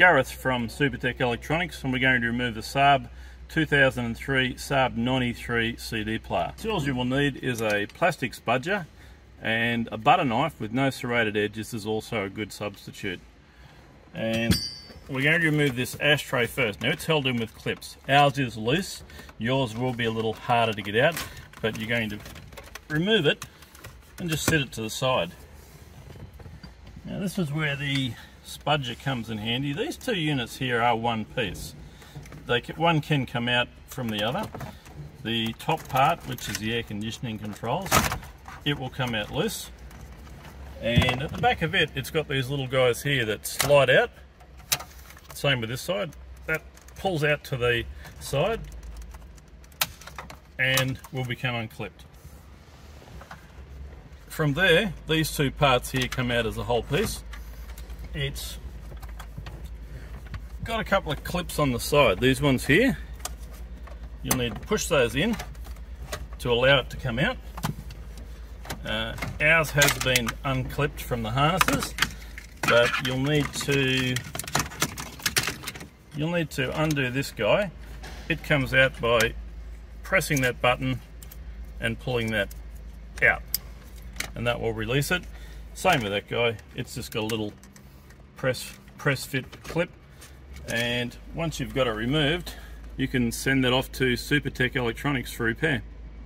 Gareth from Supertech Electronics and we're going to remove the Saab 2003 Saab 93 CD player. Tools you will need is a plastic spudger and a butter knife with no serrated edges is also a good substitute. And we're going to remove this ashtray first. Now it's held in with clips. Ours is loose. Yours will be a little harder to get out, but you're going to remove it and just set it to the side. Now this is where the spudger comes in handy. These two units here are one piece. They can, one can come out from the other. The top part, which is the air conditioning controls, it will come out loose. And at the back of it, it's got these little guys here that slide out. Same with this side. That pulls out to the side and will become unclipped. From there, these two parts here come out as a whole piece. It's got a couple of clips on the side. These ones here, you'll need to push those in to allow it to come out. Uh, ours has been unclipped from the harnesses, but you'll need to you'll need to undo this guy. It comes out by pressing that button and pulling that out, and that will release it. Same with that guy. It's just got a little press press fit clip, and once you've got it removed, you can send that off to Supertech Electronics for repair.